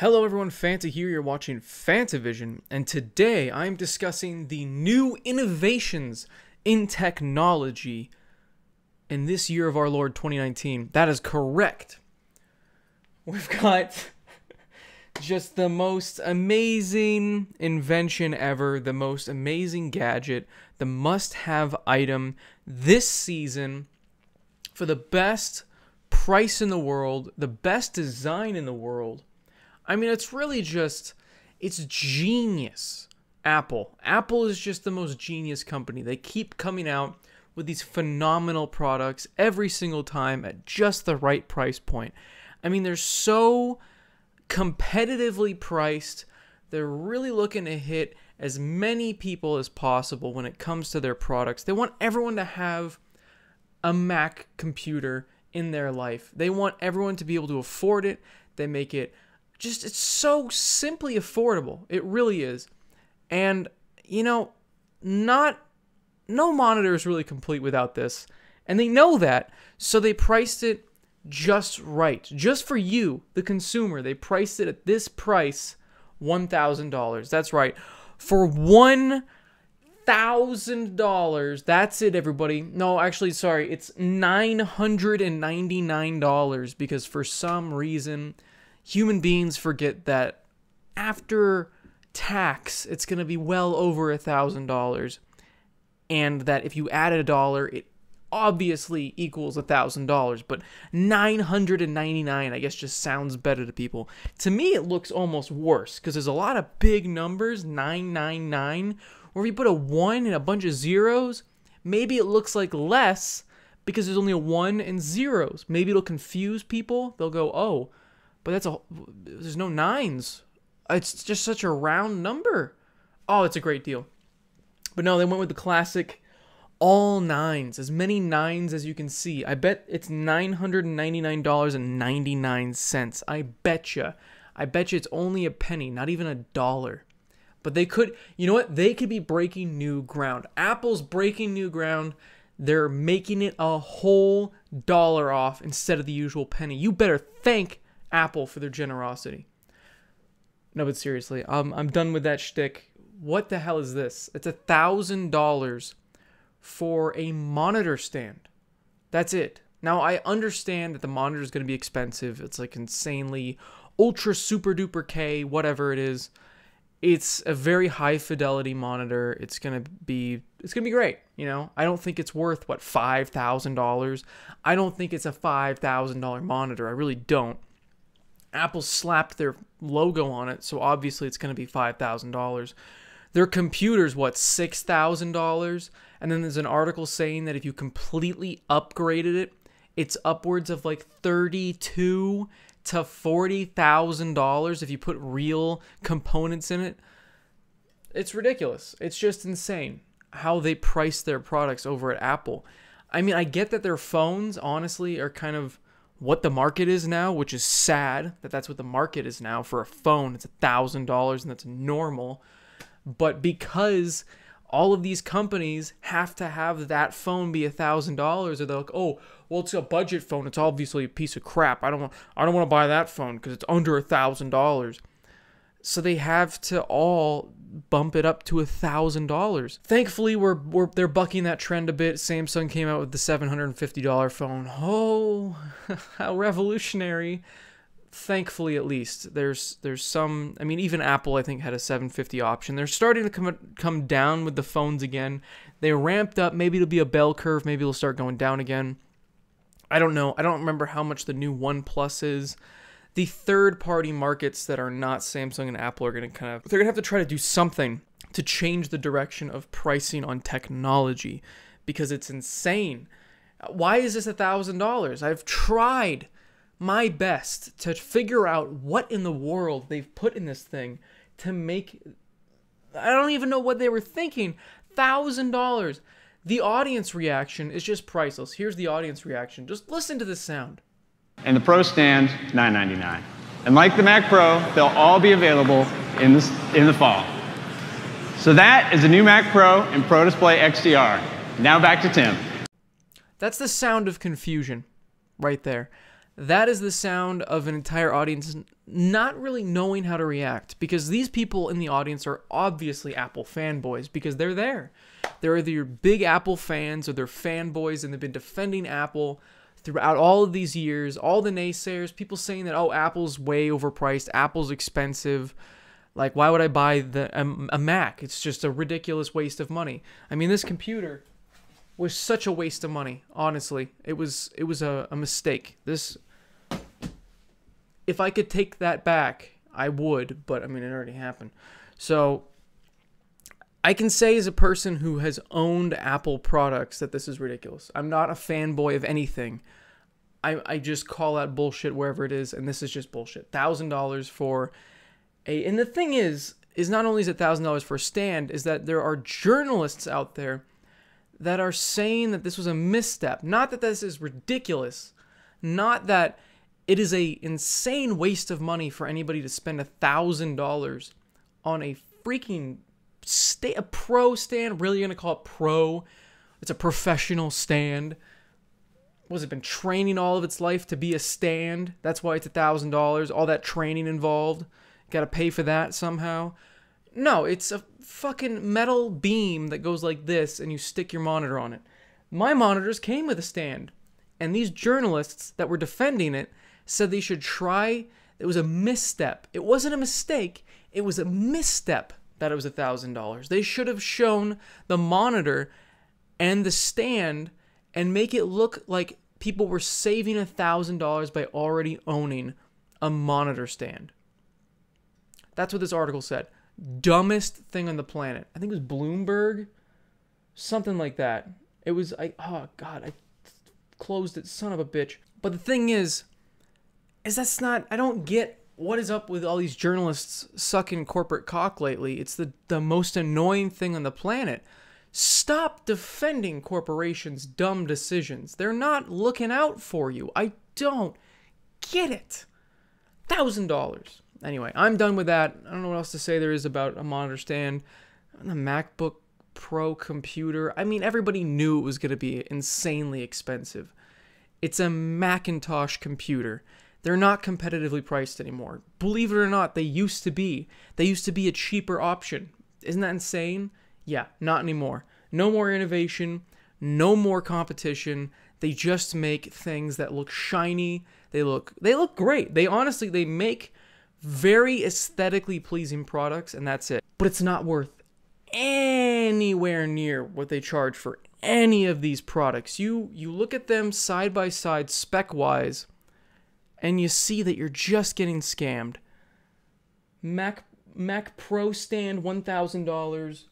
Hello everyone, Fanta here. You're watching Fantavision, and today I'm discussing the new innovations in technology in this year of our Lord 2019. That is correct. We've got just the most amazing invention ever, the most amazing gadget, the must-have item this season for the best price in the world, the best design in the world I mean, it's really just, it's genius. Apple. Apple is just the most genius company. They keep coming out with these phenomenal products every single time at just the right price point. I mean, they're so competitively priced. They're really looking to hit as many people as possible when it comes to their products. They want everyone to have a Mac computer in their life. They want everyone to be able to afford it. They make it just it's so simply affordable. It really is. And you know, not no monitor is really complete without this. And they know that, so they priced it just right. Just for you, the consumer, they priced it at this price, $1,000. That's right. For $1,000. That's it, everybody. No, actually, sorry. It's $999 because for some reason human beings forget that after tax, it's going to be well over a thousand dollars, and that if you add a dollar, it obviously equals a thousand dollars. But 999, I guess, just sounds better to people. To me, it looks almost worse because there's a lot of big numbers, 999, or if you put a one and a bunch of zeros, maybe it looks like less because there's only a one and zeros. Maybe it'll confuse people. They'll go, oh but that's a there's no nines. It's just such a round number. Oh, it's a great deal. But no, they went with the classic all nines, as many nines as you can see. I bet it's $999.99. I betcha. I betcha it's only a penny, not even a dollar. But they could, you know what? They could be breaking new ground. Apple's breaking new ground. They're making it a whole dollar off instead of the usual penny. You better thank Apple for their generosity. No, but seriously, I'm done with that shtick. What the hell is this? It's a thousand dollars for a monitor stand. That's it. Now I understand that the monitor is going to be expensive. It's like insanely ultra super duper K, whatever it is. It's a very high fidelity monitor. It's gonna be it's gonna be great. You know, I don't think it's worth what five thousand dollars. I don't think it's a five thousand dollar monitor. I really don't. Apple slapped their logo on it, so obviously it's going to be $5,000. Their computer's what, $6,000? And then there's an article saying that if you completely upgraded it, it's upwards of like 32 to $40,000 if you put real components in it. It's ridiculous. It's just insane how they price their products over at Apple. I mean, I get that their phones honestly are kind of what the market is now, which is sad that that's what the market is now for a phone. It's a thousand dollars and that's normal. But because all of these companies have to have that phone be a thousand dollars, or they're like, oh, well, it's a budget phone. It's obviously a piece of crap. I don't want, I don't want to buy that phone because it's under a thousand dollars. So they have to all bump it up to a thousand dollars. Thankfully, we're, we're they're bucking that trend a bit. Samsung came out with the seven hundred and fifty dollar phone. Oh, how revolutionary! Thankfully, at least there's there's some. I mean, even Apple I think had a 750 option. They're starting to come come down with the phones again. They ramped up. Maybe it'll be a bell curve. Maybe it'll start going down again. I don't know. I don't remember how much the new OnePlus is the third party markets that are not Samsung and Apple are going to kind of they're going to have to try to do something to change the direction of pricing on technology because it's insane. Why is this a thousand dollars? I've tried my best to figure out what in the world they've put in this thing to make I don't even know what they were thinking. Thousand dollars. The audience reaction is just priceless. Here's the audience reaction. Just listen to the sound and the Pro stand, 999. And like the Mac Pro, they'll all be available in, in the fall. So that is the new Mac Pro and Pro Display XDR. Now back to Tim. That's the sound of confusion right there. That is the sound of an entire audience not really knowing how to react because these people in the audience are obviously Apple fanboys because they're there. They're either big Apple fans or they're fanboys and they've been defending Apple throughout all of these years. All the naysayers, people saying that, oh, Apple's way overpriced, Apple's expensive. Like, why would I buy the a, a Mac? It's just a ridiculous waste of money. I mean, this computer was such a waste of money. Honestly, it was it was a, a mistake. This, if I could take that back, I would. But I mean, it already happened. So I can say as a person who has owned Apple products that this is ridiculous. I'm not a fanboy of anything. I, I just call out bullshit wherever it is, and this is just bullshit. Thousand dollars for a and the thing is, is not only is it thousand dollars for a stand, is that there are journalists out there that are saying that this was a misstep. Not that this is ridiculous. Not that it is a insane waste of money for anybody to spend a thousand dollars on a freaking sta- a pro stand. Really, gonna call it pro? It's a professional stand. Was it been training all of its life to be a stand? That's why it's a thousand dollars. All that training involved. Got to pay for that somehow. No, it's a fucking metal beam that goes like this, and you stick your monitor on it. My monitors came with a stand, and these journalists that were defending it said they should try. It was a misstep. It wasn't a mistake. It was a misstep that it was a thousand dollars. They should have shown the monitor and the stand and make it look like people were saving a thousand dollars by already owning a monitor stand. That's what this article said. Dumbest thing on the planet. I think it was Bloomberg, something like that. It was I. Oh God, I closed it. Son of a bitch. But the thing is, is that's not. I don't get what is up with all these journalists sucking corporate cock lately. It's the the most annoying thing on the planet. Stop defending corporations' dumb decisions. They're not looking out for you. I don't get it. Thousand dollars. Anyway, I'm done with that. I don't know what else to say there is about a monitor stand. The MacBook Pro computer. I mean, everybody knew it was going to be insanely expensive. It's a Macintosh computer. They're not competitively priced anymore. Believe it or not, they used to be. They used to be a cheaper option. Isn't that insane? Yeah, not anymore. No more innovation, no more competition. They just make things that look shiny. They look they look great. They honestly they make very aesthetically pleasing products and that's it. But it's not worth anywhere near what they charge for any of these products. You you look at them side by side spec wise and you see that you're just getting scammed. Mac Mac Pro stand $1,000,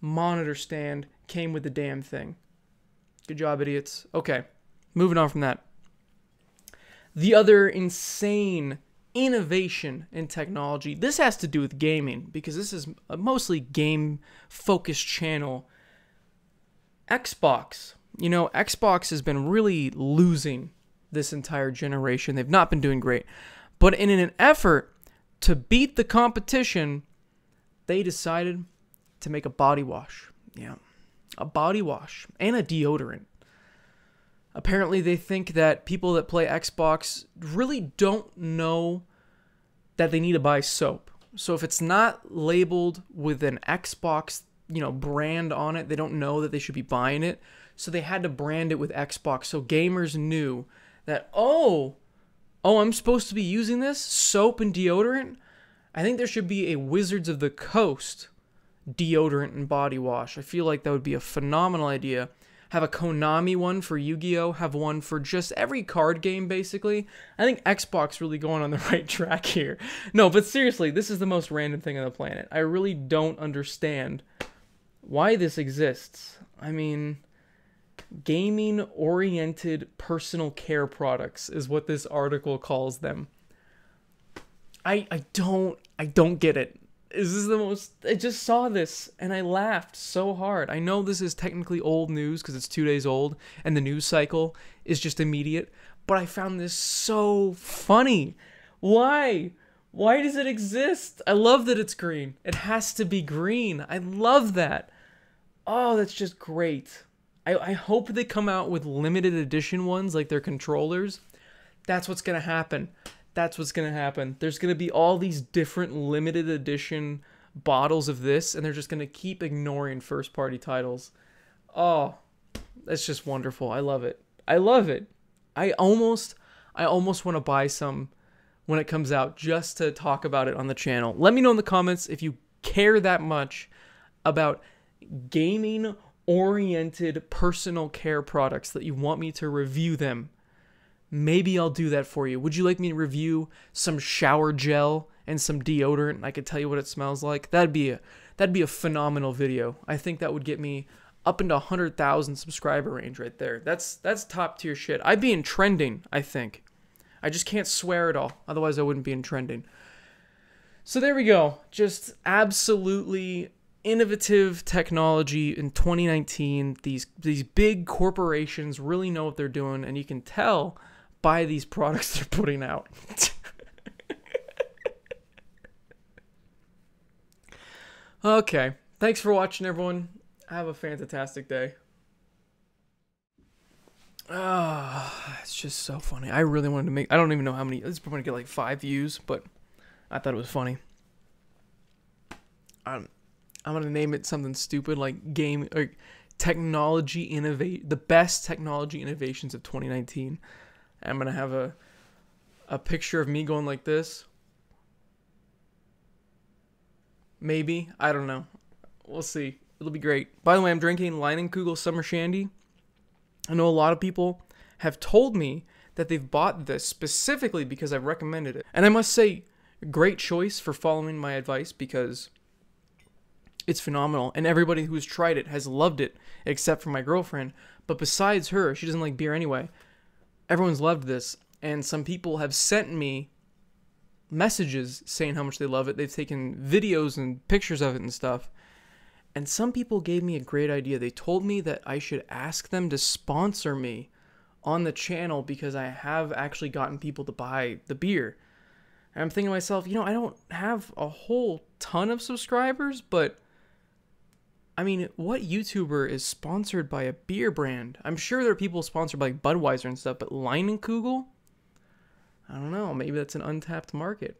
monitor stand came with the damn thing. Good job, idiots. Okay, moving on from that. The other insane innovation in technology. This has to do with gaming because this is a mostly game focused channel. Xbox. You know, Xbox has been really losing this entire generation. They've not been doing great. But in an effort to beat the competition, they decided to make a body wash. Yeah. A body wash and a deodorant. Apparently, they think that people that play Xbox really don't know that they need to buy soap. So if it's not labeled with an Xbox, you know, brand on it, they don't know that they should be buying it. So they had to brand it with Xbox so gamers knew that oh, oh, I'm supposed to be using this soap and deodorant. I think there should be a Wizards of the Coast deodorant and body wash. I feel like that would be a phenomenal idea have a Konami one for Yu Gi Oh!, have one for just every card game, basically. I think Xbox really going on the right track here. No, but seriously, this is the most random thing on the planet. I really don't understand why this exists. I mean, gaming oriented personal care products is what this article calls them. I I don't I don't get it is this the most I just saw this and I laughed so hard. I know this is technically old news because it's 2 days old and the news cycle is just immediate, but I found this so funny. Why? Why does it exist? I love that it's green. It has to be green. I love that. Oh, that's just great. I, I hope they come out with limited edition ones like their controllers. That's what's going to happen. That's what's gonna happen. There's gonna be all these different limited edition bottles of this, and they're just gonna keep ignoring first party titles. Oh, that's just wonderful. I love it. I love it. I almost I almost want to buy some when it comes out just to talk about it on the channel. Let me know in the comments if you care that much about gaming oriented personal care products that you want me to review them. Maybe I'll do that for you. Would you like me to review some shower gel and some deodorant? I could tell you what it smells like. That'd be a that'd be a phenomenal video. I think that would get me up into 100,000 subscriber range right there. That's that's top tier shit. I'd be in trending, I think. I just can't swear at all. Otherwise I wouldn't be in trending. So there we go. Just absolutely innovative technology in 2019. These these big corporations really know what they're doing and you can tell by these products they're putting out. okay. Thanks for watching everyone. Have a fantastic day. Ah, it's just so funny. I really wanted to make. I don't even know how many. It's probably gonna get like five views, but I thought it was funny. I'm, I'm gonna name it something stupid like game or technology innovate the best technology innovations of 2019. I'm gonna have a a picture of me going like this. Maybe I don't know. We'll see. It'll be great. By the way, I'm drinking Leinenkugel Summer Shandy. I know a lot of people have told me that they've bought this specifically because I've recommended it. And I must say, great choice for following my advice because it's phenomenal. And everybody who's tried it has loved it, except for my girlfriend. But besides her, she doesn't like beer anyway. Everyone's loved this. And some people have sent me messages saying how much they love it. They've taken videos and pictures of it and stuff. And some people gave me a great idea. They told me that I should ask them to sponsor me on the channel because I have actually gotten people to buy the beer. And I'm thinking to myself, you know, I don't have a whole ton of subscribers, but I mean, what YouTuber is sponsored by a beer brand? I'm sure there are people sponsored by Budweiser and stuff, but Leinenkugel? I don't know. Maybe that's an untapped market.